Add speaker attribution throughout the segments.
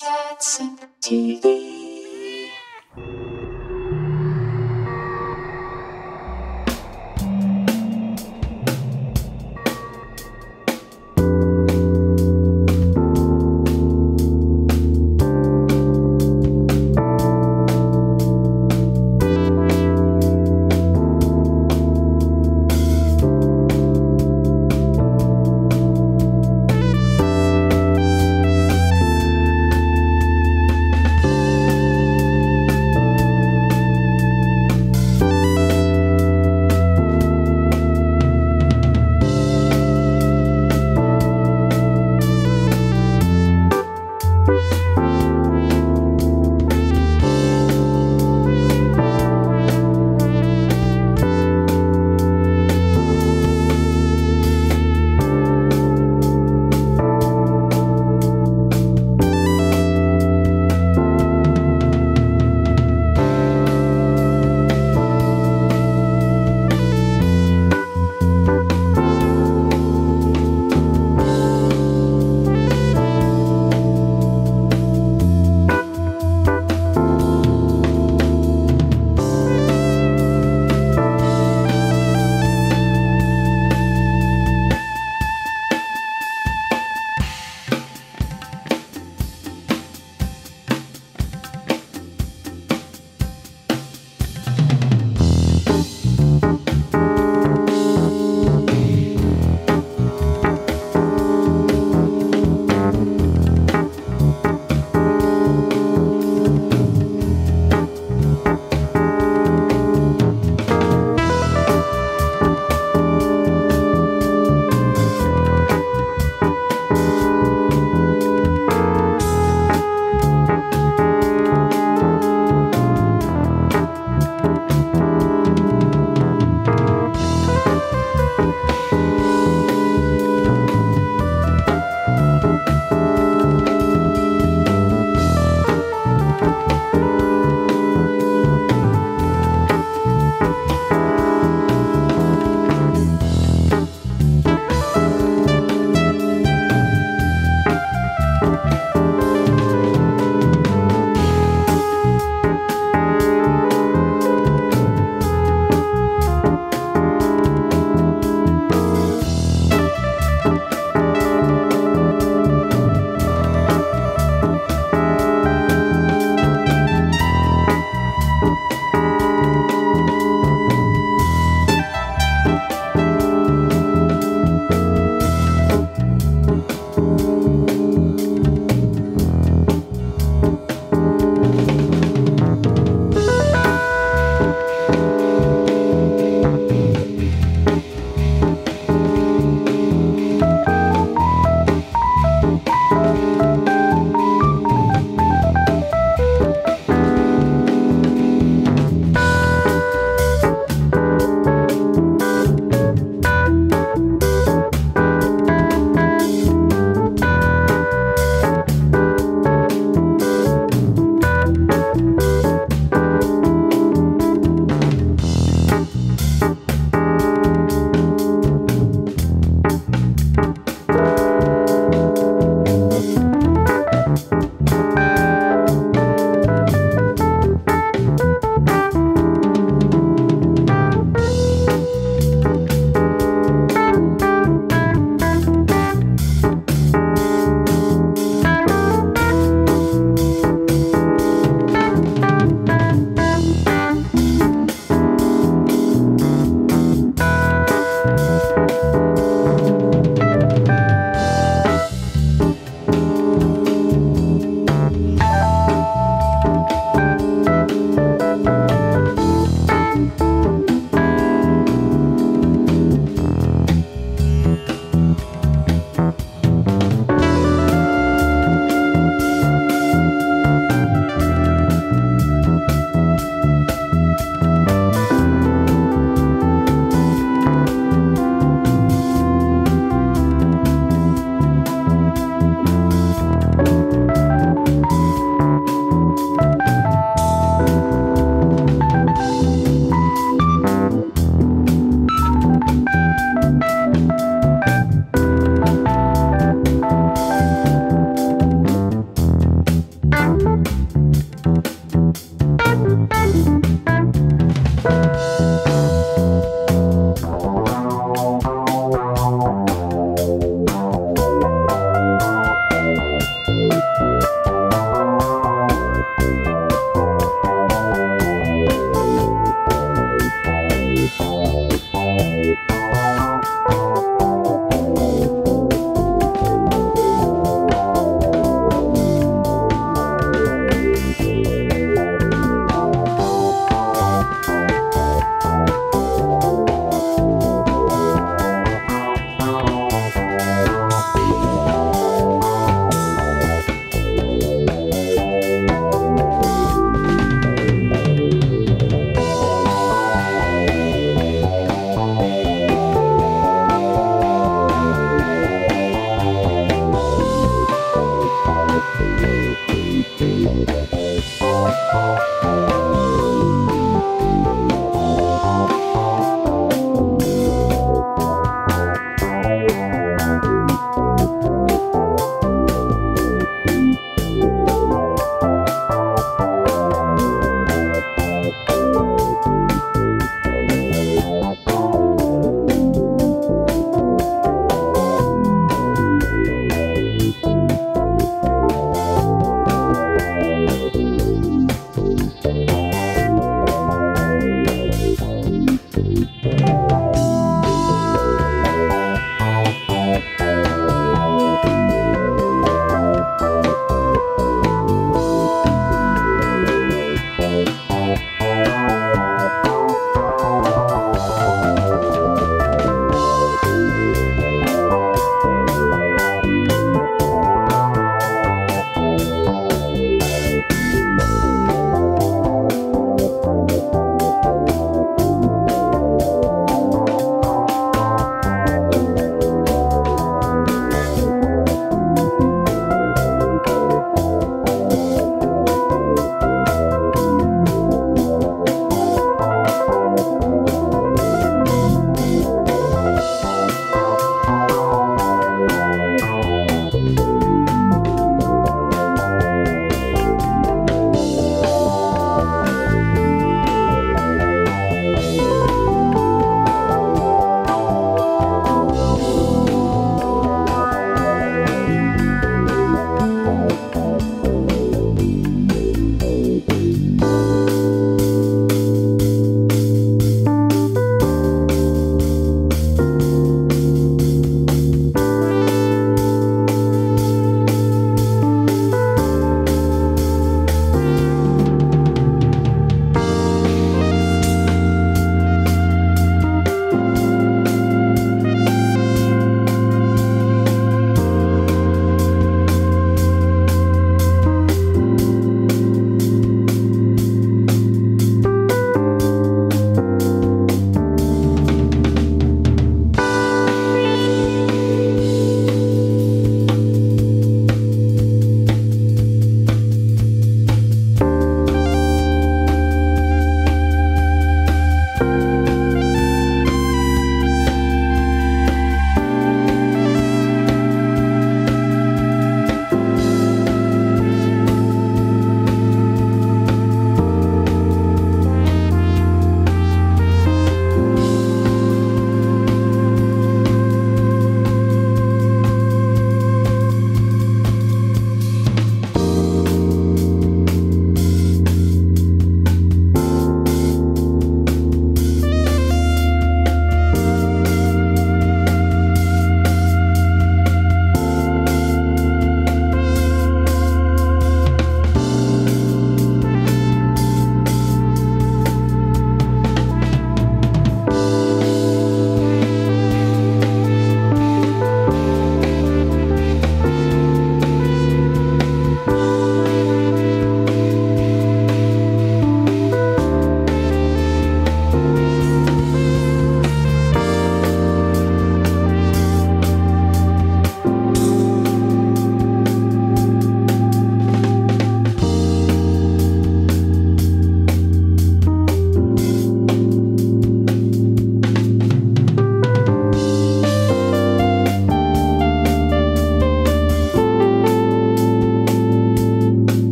Speaker 1: Dadson TV.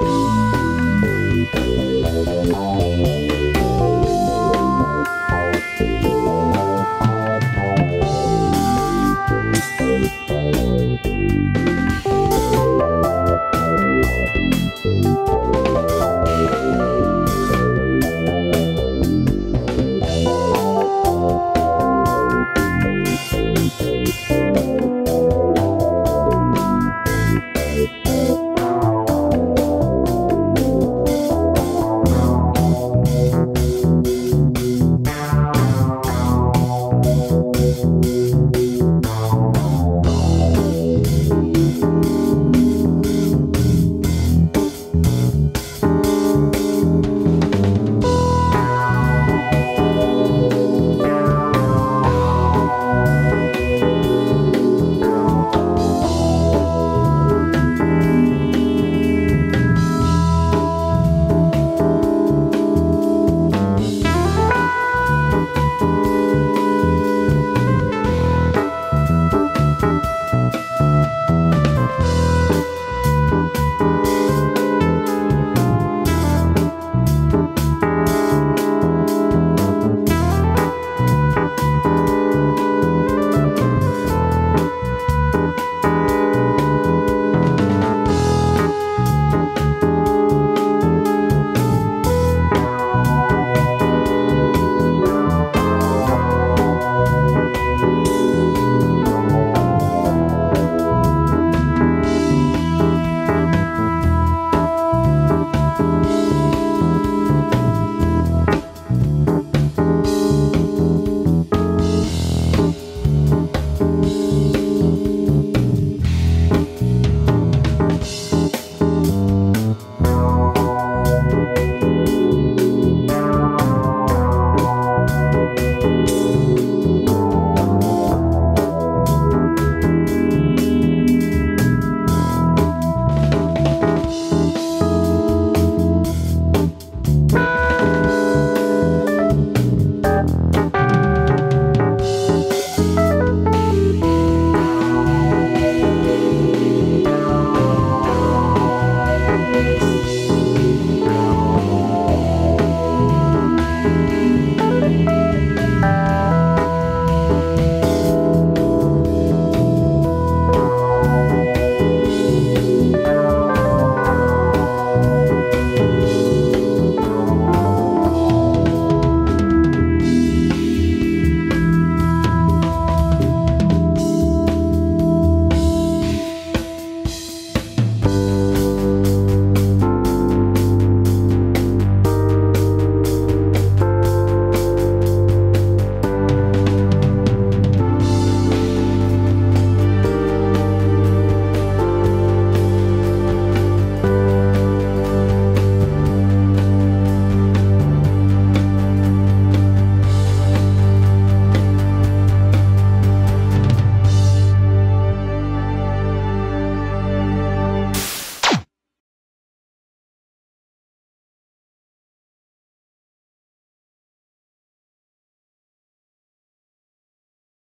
Speaker 2: Música